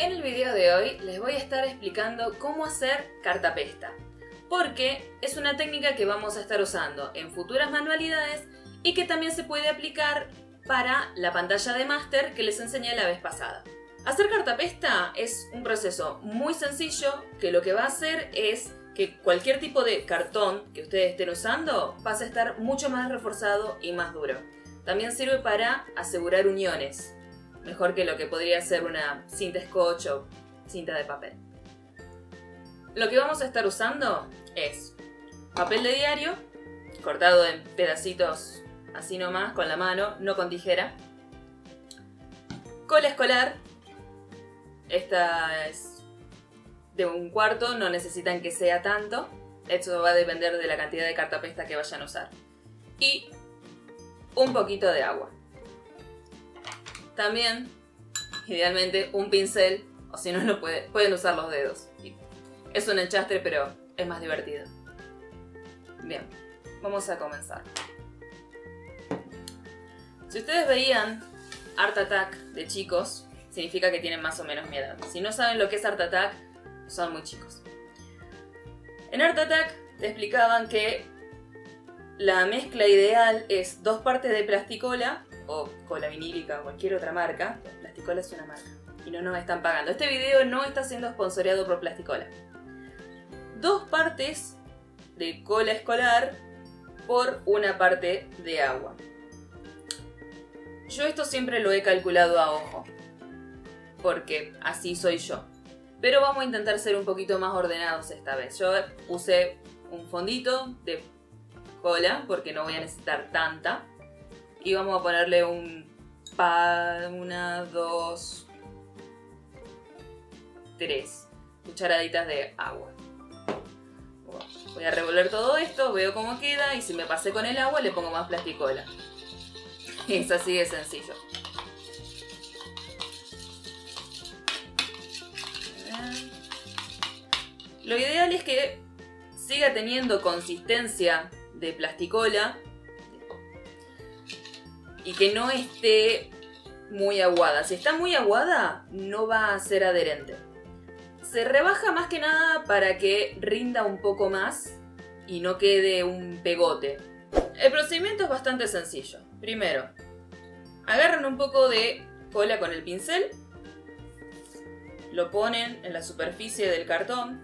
En el video de hoy les voy a estar explicando cómo hacer cartapesta, porque es una técnica que vamos a estar usando en futuras manualidades y que también se puede aplicar para la pantalla de máster que les enseñé la vez pasada. Hacer cartapesta es un proceso muy sencillo que lo que va a hacer es que cualquier tipo de cartón que ustedes estén usando pase a estar mucho más reforzado y más duro. También sirve para asegurar uniones, mejor que lo que podría ser una cinta scotch o cinta de papel. Lo que vamos a estar usando es papel de diario, cortado en pedacitos así nomás, con la mano, no con tijera. Cola escolar, esta es de un cuarto, no necesitan que sea tanto. Esto va a depender de la cantidad de cartapesta que vayan a usar. Y un poquito de agua. También, idealmente, un pincel, o si no, lo pueden usar los dedos. Es un enchastre, pero es más divertido. Bien, vamos a comenzar. Si ustedes veían Art Attack de chicos, significa que tienen más o menos mi edad. Si no saben lo que es Art Attack, son muy chicos. En Art Attack te explicaban que la mezcla ideal es dos partes de plasticola o cola vinílica o cualquier otra marca. Plasticola es una marca y no nos están pagando. Este video no está siendo sponsoreado por Plasticola. Dos partes de cola escolar por una parte de agua. Yo esto siempre lo he calculado a ojo, porque así soy yo. Pero vamos a intentar ser un poquito más ordenados esta vez. Yo puse un fondito de cola, porque no voy a necesitar tanta. Y vamos a ponerle un pa, una, dos, tres cucharaditas de agua. Voy a revolver todo esto, veo cómo queda y si me pasé con el agua le pongo más plasticola. Es así de sencillo. Lo ideal es que siga teniendo consistencia de plasticola y que no esté muy aguada. Si está muy aguada, no va a ser adherente. Se rebaja más que nada para que rinda un poco más y no quede un pegote. El procedimiento es bastante sencillo. Primero, agarran un poco de cola con el pincel, lo ponen en la superficie del cartón,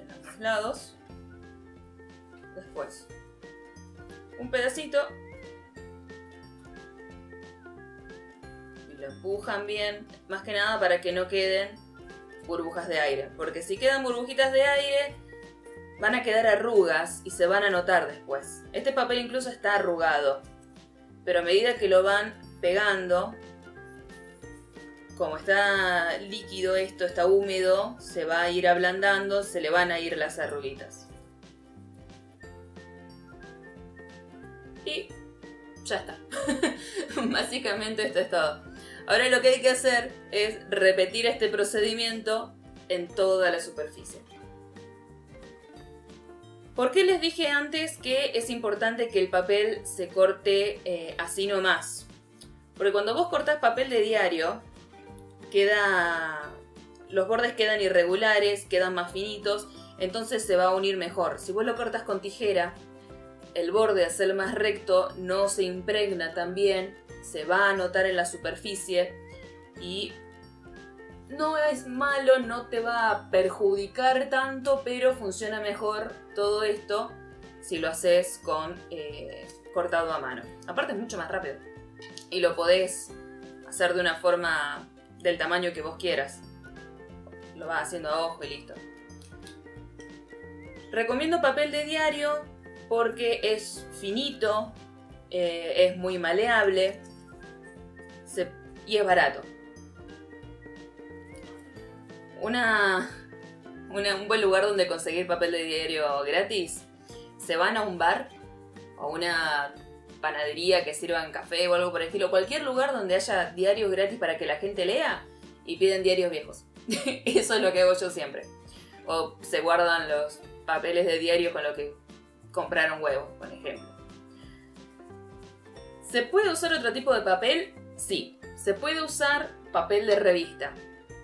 en ambos lados, después un pedacito lo empujan bien, más que nada para que no queden burbujas de aire, porque si quedan burbujitas de aire van a quedar arrugas y se van a notar después. Este papel incluso está arrugado, pero a medida que lo van pegando, como está líquido esto, está húmedo, se va a ir ablandando, se le van a ir las arruguitas. Y ya está. Básicamente esto es todo. Ahora lo que hay que hacer es repetir este procedimiento en toda la superficie. ¿Por qué les dije antes que es importante que el papel se corte eh, así nomás? Porque cuando vos cortás papel de diario, queda. Los bordes quedan irregulares, quedan más finitos, entonces se va a unir mejor. Si vos lo cortas con tijera, el borde, al ser más recto, no se impregna tan bien, se va a notar en la superficie y no es malo, no te va a perjudicar tanto, pero funciona mejor todo esto si lo haces con eh, cortado a mano. Aparte es mucho más rápido y lo podés hacer de una forma del tamaño que vos quieras. Lo vas haciendo a ojo y listo. Recomiendo papel de diario porque es finito, eh, es muy maleable y es barato. Una, un buen lugar donde conseguir papel de diario gratis. Se van a un bar o una panadería que sirvan café o algo por el estilo. Cualquier lugar donde haya diarios gratis para que la gente lea y piden diarios viejos. Eso es lo que hago yo siempre. O se guardan los papeles de diario con lo que compraron huevos, por ejemplo. ¿Se puede usar otro tipo de papel? Sí. Se puede usar papel de revista.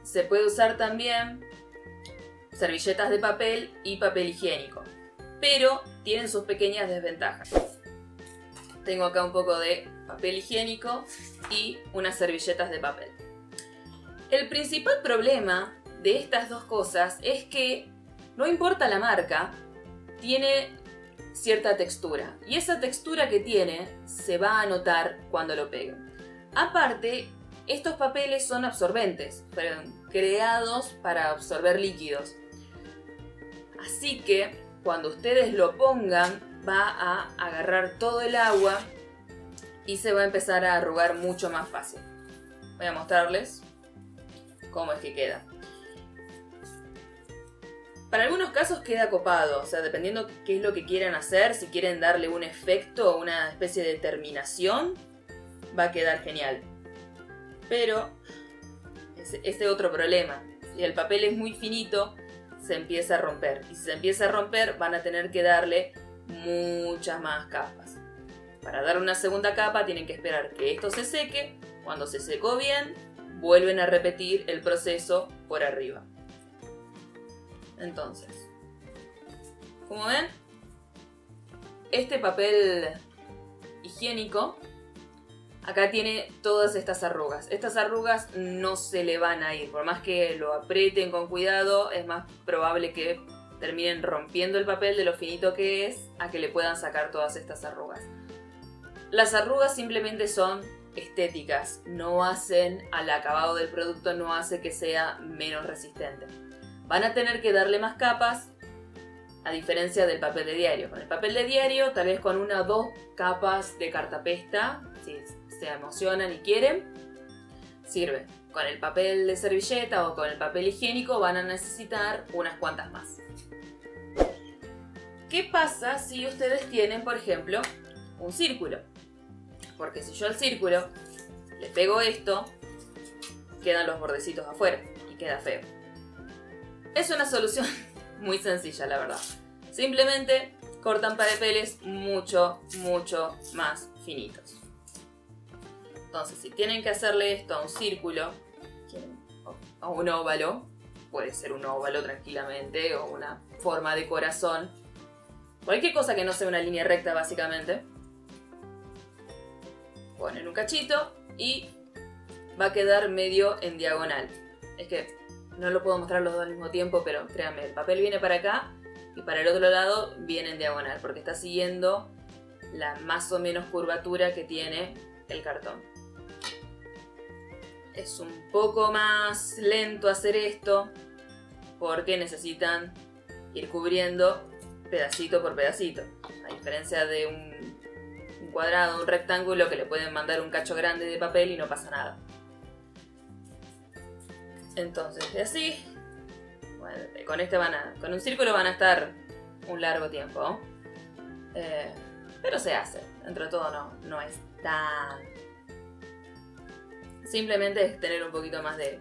Se puede usar también servilletas de papel y papel higiénico, pero tienen sus pequeñas desventajas. Tengo acá un poco de papel higiénico y unas servilletas de papel. El principal problema de estas dos cosas es que no importa la marca, tiene cierta textura. Y esa textura que tiene se va a notar cuando lo peguen. Aparte, estos papeles son absorbentes, fueron creados para absorber líquidos. Así que cuando ustedes lo pongan va a agarrar todo el agua y se va a empezar a arrugar mucho más fácil. Voy a mostrarles cómo es que queda. Para algunos casos queda copado, o sea, dependiendo qué es lo que quieran hacer, si quieren darle un efecto o una especie de terminación, va a quedar genial. Pero, este otro problema. Si el papel es muy finito, se empieza a romper. Y si se empieza a romper, van a tener que darle muchas más capas. Para dar una segunda capa tienen que esperar que esto se seque. Cuando se secó bien, vuelven a repetir el proceso por arriba. Entonces, como ven, este papel higiénico acá tiene todas estas arrugas. Estas arrugas no se le van a ir, por más que lo aprieten con cuidado, es más probable que terminen rompiendo el papel de lo finito que es a que le puedan sacar todas estas arrugas. Las arrugas simplemente son estéticas, no hacen al acabado del producto, no hace que sea menos resistente. Van a tener que darle más capas, a diferencia del papel de diario. Con el papel de diario, tal vez con una o dos capas de cartapesta, si se emocionan y quieren, sirve. Con el papel de servilleta o con el papel higiénico van a necesitar unas cuantas más. ¿Qué pasa si ustedes tienen, por ejemplo, un círculo? Porque si yo al círculo le pego esto, quedan los bordecitos afuera y queda feo. Es una solución muy sencilla, la verdad. Simplemente cortan papeles mucho, mucho más finitos. Entonces, si tienen que hacerle esto a un círculo, a un óvalo, puede ser un óvalo tranquilamente, o una forma de corazón, cualquier cosa que no sea una línea recta básicamente, ponen un cachito y va a quedar medio en diagonal. Es que no lo puedo mostrar los dos al mismo tiempo, pero créanme, el papel viene para acá y para el otro lado viene en diagonal, porque está siguiendo la más o menos curvatura que tiene el cartón. Es un poco más lento hacer esto, porque necesitan ir cubriendo pedacito por pedacito. A diferencia de un, un cuadrado, un rectángulo que le pueden mandar un cacho grande de papel y no pasa nada. Entonces, de así, bueno, con este van a, con un círculo van a estar un largo tiempo. Eh, pero se hace, dentro de todo no, no es tan... Simplemente es tener un poquito más de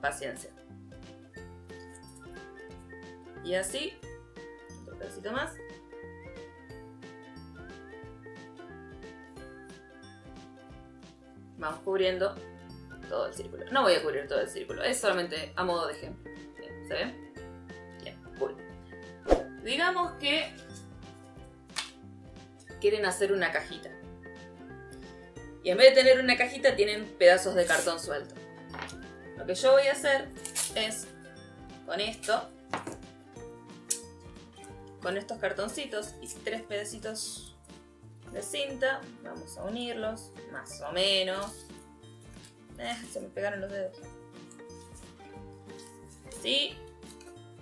paciencia. Y así, otro pedacito más. Vamos cubriendo todo el círculo. No voy a cubrir todo el círculo, es solamente a modo de ejemplo. ¿Se ve? Bien, cool. Digamos que quieren hacer una cajita. Y en vez de tener una cajita tienen pedazos de cartón suelto. Lo que yo voy a hacer es con esto, con estos cartoncitos y tres pedacitos de cinta, vamos a unirlos más o menos eh, se me pegaron los dedos. Así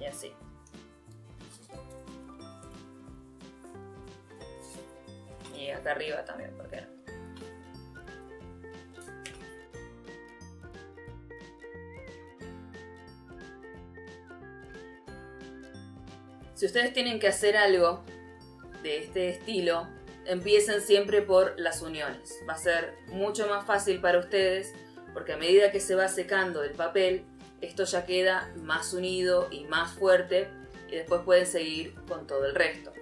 y así. Y acá arriba también, ¿por qué no? Si ustedes tienen que hacer algo de este estilo, empiecen siempre por las uniones. Va a ser mucho más fácil para ustedes porque a medida que se va secando el papel, esto ya queda más unido y más fuerte y después pueden seguir con todo el resto.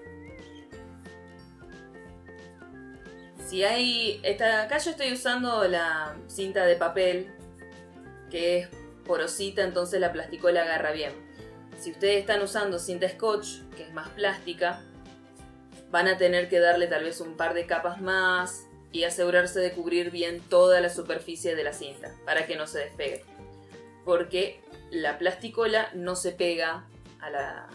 Si hay, esta, acá yo estoy usando la cinta de papel que es porosita, entonces la plasticola agarra bien. Si ustedes están usando cinta scotch, que es más plástica, van a tener que darle tal vez un par de capas más y asegurarse de cubrir bien toda la superficie de la cinta para que no se despegue. Porque la plasticola no se pega a la,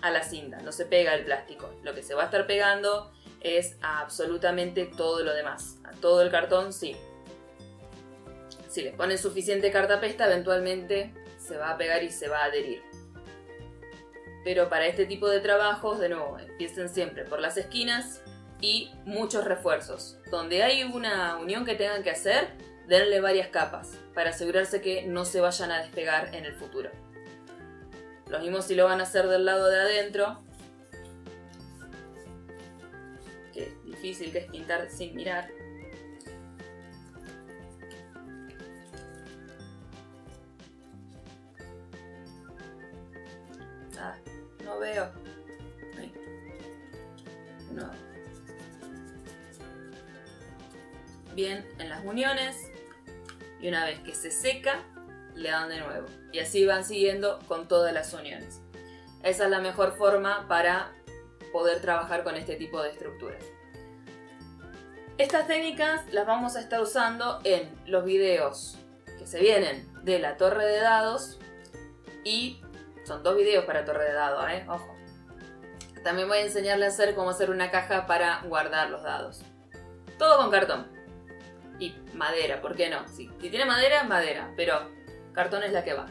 a la cinta, no se pega al plástico. Lo que se va a estar pegando es a absolutamente todo lo demás. A todo el cartón, sí. Si les ponen suficiente cartapesta, eventualmente se va a pegar y se va a adherir. Pero para este tipo de trabajos, de nuevo, empiecen siempre por las esquinas y muchos refuerzos. Donde hay una unión que tengan que hacer, denle varias capas para asegurarse que no se vayan a despegar en el futuro. Lo mismo si lo van a hacer del lado de adentro. Que difícil que es pintar sin mirar. Ah, no veo. No. Bien en las uniones. Y una vez que se seca, le dan de nuevo. Y así van siguiendo con todas las uniones. Esa es la mejor forma para poder trabajar con este tipo de estructuras. Estas técnicas las vamos a estar usando en los videos que se vienen de la torre de dados y son dos videos para torre de dados, ¿eh? Ojo. También voy a enseñarle a hacer cómo hacer una caja para guardar los dados. Todo con cartón. Y madera, ¿por qué no? Si, tiene madera, madera, pero cartón es la que va.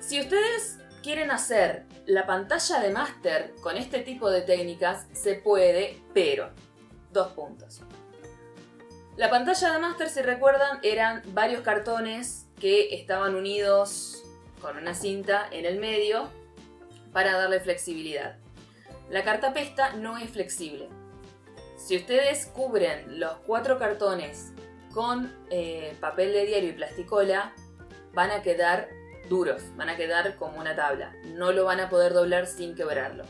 Si ustedes quieren hacer la pantalla de máster con este tipo de técnicas, se puede, pero dos puntos. La pantalla de máster, si recuerdan, eran varios cartones que estaban unidos con una cinta en el medio para darle flexibilidad. La cartapesta no es flexible. Si ustedes cubren los cuatro cartones con eh, papel de diario y plasticola, van a quedar duros, van a quedar como una tabla. No lo van a poder doblar sin quebrarlo.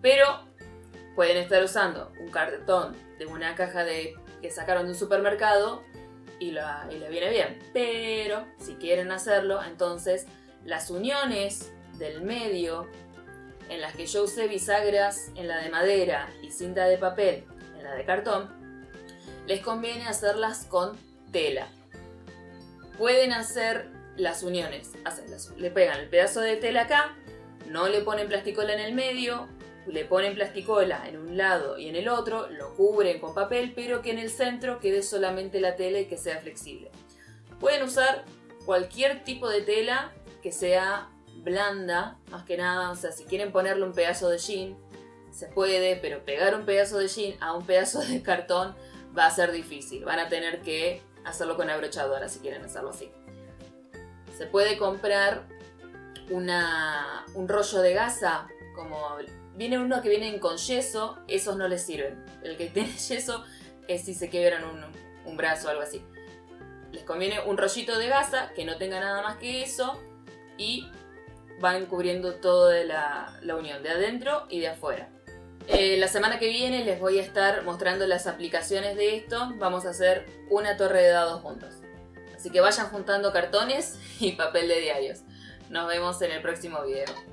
Pero pueden estar usando un cartón de una caja de, que sacaron de un supermercado y la, y viene bien. Pero si quieren hacerlo, entonces las uniones del medio en las que yo usé bisagras en la de madera y cinta de papel en la de cartón, les conviene hacerlas con tela. Pueden hacer las uniones, le pegan el pedazo de tela acá, no le ponen plasticola en el medio, le ponen plasticola en un lado y en el otro, lo cubren con papel, pero que en el centro quede solamente la tela y que sea flexible. Pueden usar cualquier tipo de tela que sea blanda, más que nada, o sea, si quieren ponerle un pedazo de jean, se puede, pero pegar un pedazo de jean a un pedazo de cartón va a ser difícil. Van a tener que hacerlo con abrochadora si quieren hacerlo así. Se puede comprar una, un rollo de gasa, como viene uno que vienen con yeso, esos no les sirven. El que tiene yeso es si se quiebran un, un brazo o algo así. Les conviene un rollito de gasa que no tenga nada más que eso y van cubriendo toda la, la unión de adentro y de afuera. Eh, la semana que viene les voy a estar mostrando las aplicaciones de esto. Vamos a hacer una torre de dados juntos. Así que vayan juntando cartones y papel de diarios. Nos vemos en el próximo video.